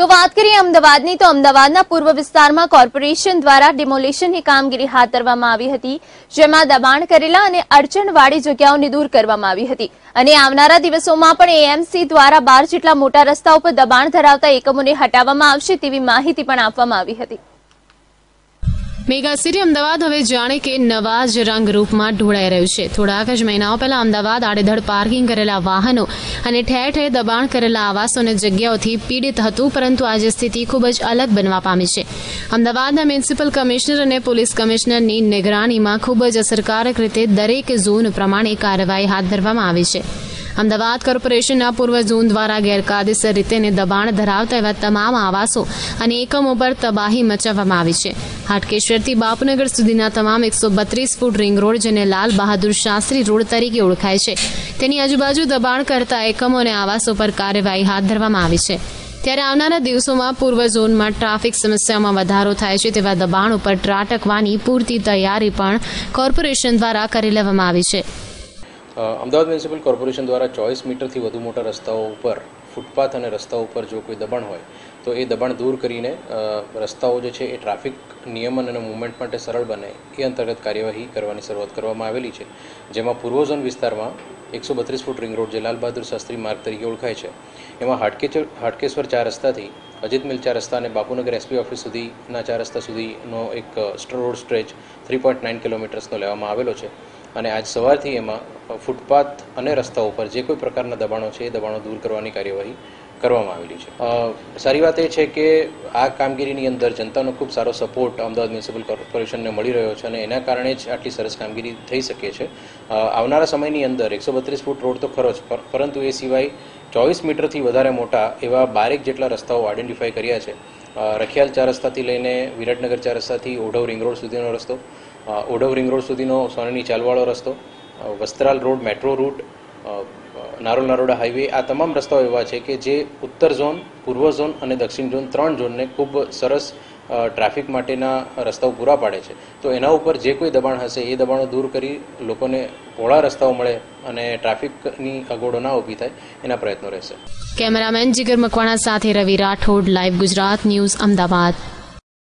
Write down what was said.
તો વાત કરીએ અમદાવાદની, તો અમદાવાદના પૂર્વ વિસ્તારમાં કોર્પોરેશન દ્વારા ડિમોલિશનની કામગીરી હાથ ધરવામાં આવી હતી, જેમાં દબાણ કરેલા અને અડચણવાળી જગ્યાઓને દૂર કરવામાં આવી હતી. અને આવનારા દિવસોમાં પણ એએમસી દ્વારા બાર જેટલા મોટા રસ્તાઓ પર દબાણ ધરાવતા એકમોને હટાવવામાં આવશે તેવી માહિતી પણ આપવામાં આવી હતી. મેગા સિટી અમદાવાદ હવે જાણે કે નવા જ રંગરૂપમાં ઢોળાઈ રહ્યું છે. થોડાક જ મહિનાઓ પહેલા અમદાવાદ આડેધડ પાર્કિંગ કરેલા વાહનો અને ઠેર ઠેર દબાણ કરેલા આવાસો અને જગ્યાઓથી પીડિત હતું, પરંતુ આજે સ્થિતિ ખૂબ જ અલગ બનવા પામી છે. અમદાવાદના મ્યુનિસિપલ કમિશનર અને પોલીસ કમિશનરની નિગરાનીમાં ખૂબ જ અસરકારક રીતે દરેક ઝોન પ્રમાણે કાર્યવાહી હાથ ધરવામાં આવી છે. અમદાવાદ કોર્પોરેશનના પૂર્વ ઝોન દ્વારા ગેરકાયદેસર રીતે દબાણ ધરાવતા એવા તમામ આવાસો અને એકમો પર તબાહી મચાવવામાં આવી છે. હાટકેશ્વરથી બાપનગર સુધીના તમામ એકસો બત્રીસ ફૂટ રિંગ રોડ જેને લાલ બહાદુર શાસ્ત્રી રોડ તરીકે ઓળખાય છે. તેની આજુબાજુ દબાણ કરતા એકમો અને આવાસો પર કાર્યવાહી હાથ ધરવામાં આવી છે. ત્યારે આવનારા દિવસોમાં પૂર્વ ઝોનમાં ટ્રાફિક સમસ્યામાં વધારો થાય છે તેવા દબાણ ઉપર ત્રાટકવાની પૂરતી તૈયારી પણ કોર્પોરેશન દ્વારા કરી લેવામાં આવી છે. અમદાવાદ મ્યુનિસિપલ કોર્પોરેશન દ્વારા ચોવીસ મીટરથી વધુ મોટા રસ્તાઓ ઉપર, ફૂટપાથ અને રસ્તાઓ ઉપર જો કોઈ દબાણ હોય, તો એ દબાણ દૂર કરીને રસ્તાઓ જે છે એ ટ્રાફિક નિયમન અને મુવમેન્ટ માટે સરળ બને એ અંતર્ગત કાર્યવાહી કરવાની શરૂઆત કરવામાં આવેલી છે. જેમાં પૂર્વ ઝોન વિસ્તારમાં એકસો બત્રીસ ફૂટ રિંગ રોડ જે લાલ બહાદુર શાસ્ત્રી માર્ગ તરીકે ઓળખાય છે, એમાં હાટકેચર, હાટકેશ્વર ચાર રસ્તાથી અજીત મિલ ચાર રસ્તા અને બાપુનગર એસપી ઓફિસ સુધીના ચાર રસ્તા સુધીનો એક road stretch three point nine કિલોમીટર્સનો લેવામાં આવેલો છે. અને આજ સવારથી એમાં ફૂટપાથ અને રસ્તા ઉપર જે કોઈ પ્રકારના દબાણો છે, એ દબાણો દૂર કરવાની કાર્યવાહી કરવામાં આવેલી છે. સારી વાત એ છે કે આ કામગીરીની અંદર જનતાનો ખૂબ સારો સપોર્ટ અમદાવાદ મ્યુનિસિપલ કોર્પોરેશનને મળી રહ્યો છે અને એના કારણે જ આટલી સરસ કામગીરી થઈ શકે છે. આવનારા સમયની અંદર એકસો બત્રીસ ફૂટ રોડ તો ખરો જ, પર- પરંતુ એ સિવાય ચોવીસ મીટરથી વધારે મોટા એવા બારેક જેટલા રસ્તાઓ આઈડેન્ટિફાઈ કર્યા છે. રખિયાલ ચાર રસ્તાથી લઈને વિરાટનગર ચાર રસ્તાથી ઓઢવ રિંગ રોડ સુધીનો રસ્તો ઓઢવ રિંગ રોડ સુધીનો સોનીની ચાલવાળો રસ્તો Vastral road, metro route Narol Naroda highway, આ તમામ રસ્તાઓ એવા છે કે જે ઉત્તર ઝોન, પૂર્વ ઝોન અને દક્ષિણ ઝોન ત્રણ ઝોનને ખૂબ સરસ ટ્રાફિક માટેના રસ્તાઓ પૂરા પાડે છે. તો એના ઉપર જે કોઈ દબાણ હશે, એ દબાણો દૂર કરી લોકોને પહોળા રસ્તાઓ મળે અને ટ્રાફિકની અગવડો ના ઊભી થાય એના પ્રયત્નો રહેશે. કેમેરામેન જીગર મકવાણા સાથે રવિ રાઠોડ, લાઈવ ગુજરાત ન્યૂઝ અમદાવાદ.